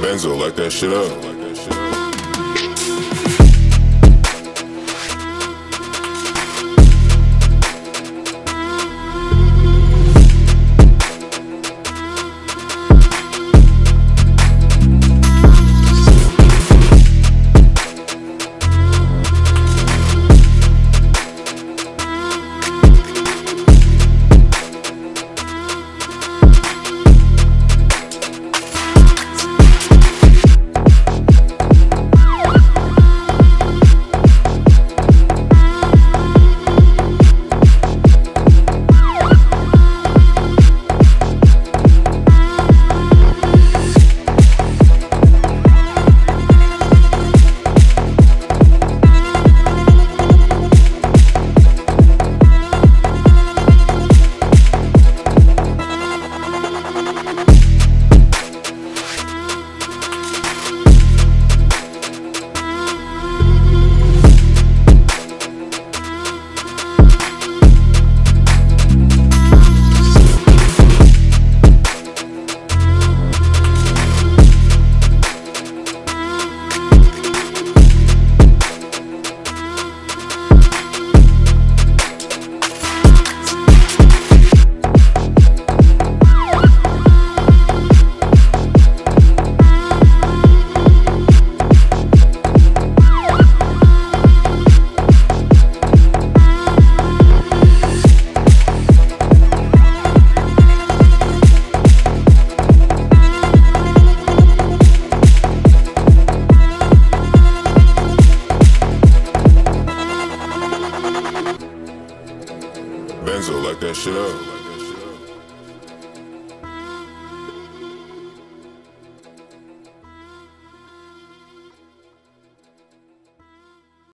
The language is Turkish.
Benzo, like that shit up. Benzo, like that shit up.